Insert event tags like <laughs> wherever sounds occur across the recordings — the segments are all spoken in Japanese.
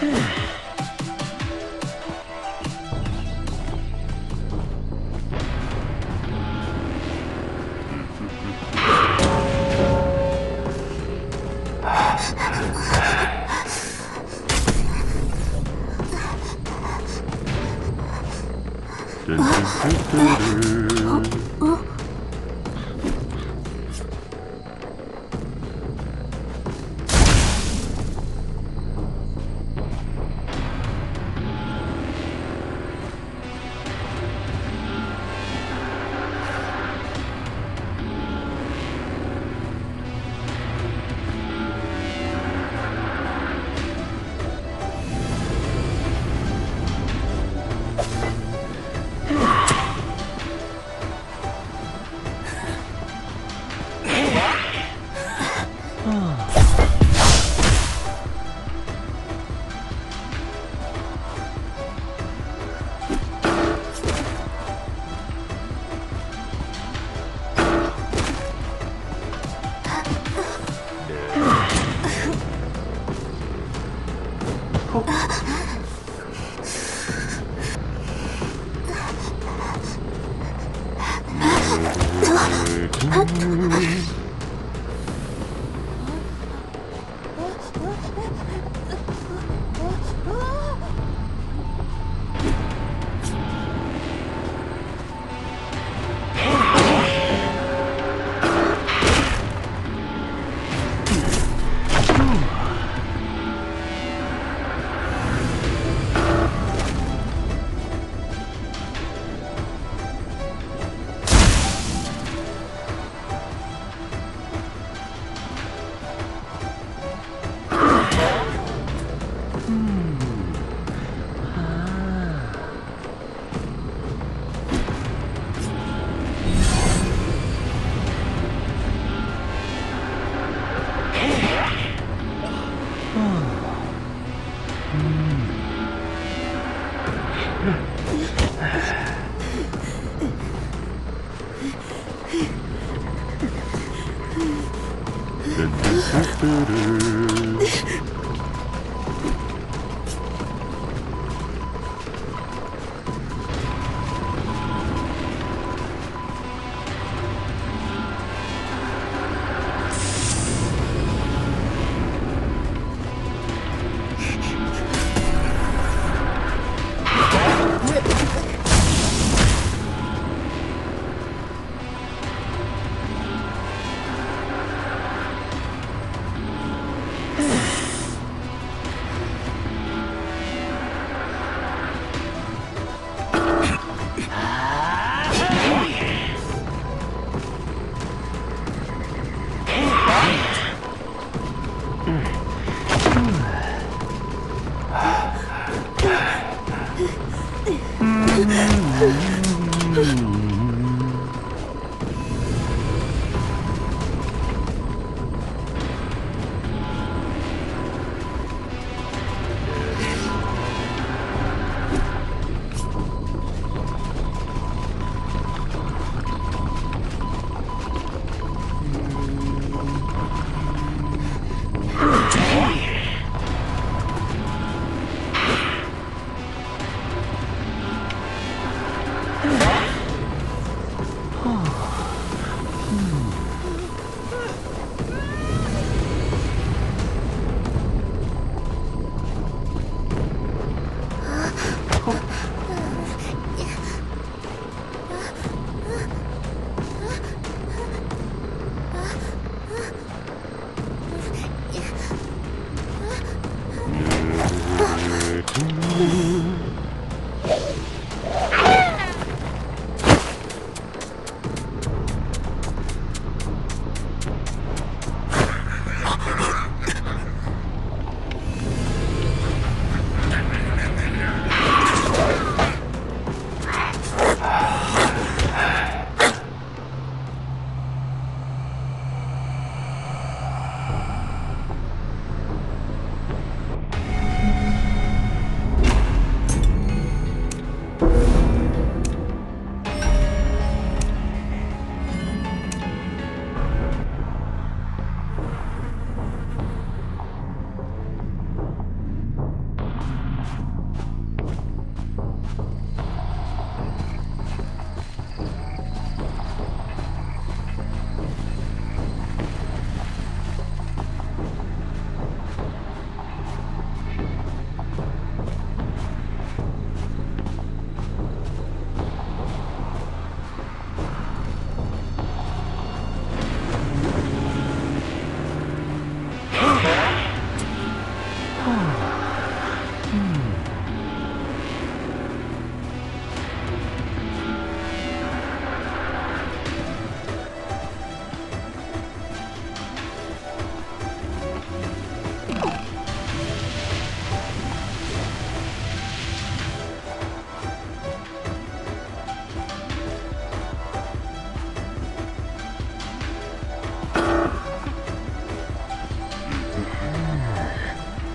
嗯好 <laughs>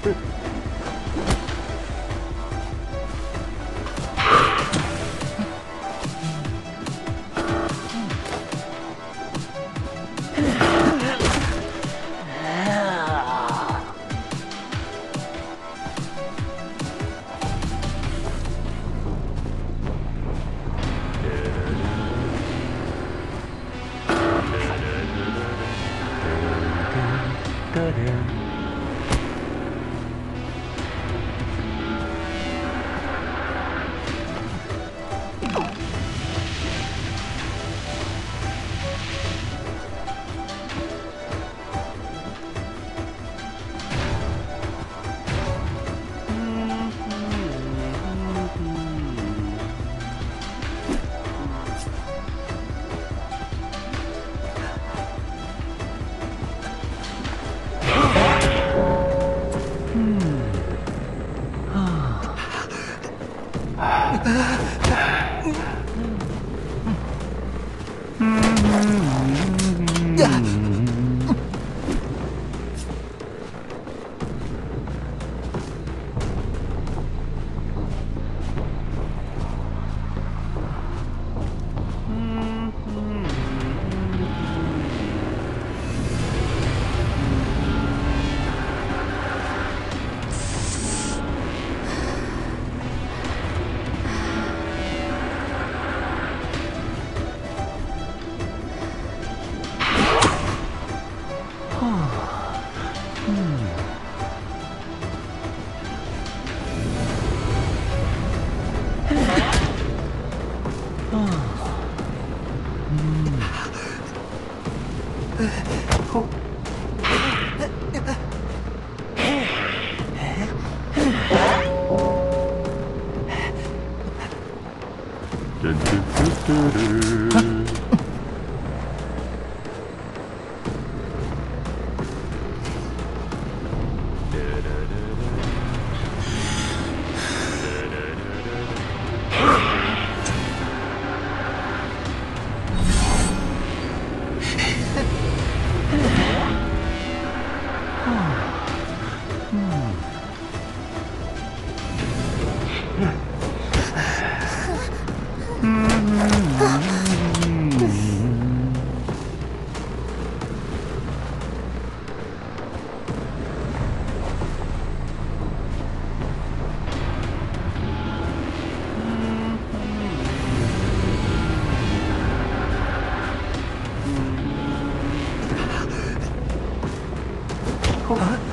good here. Yeah. 啊？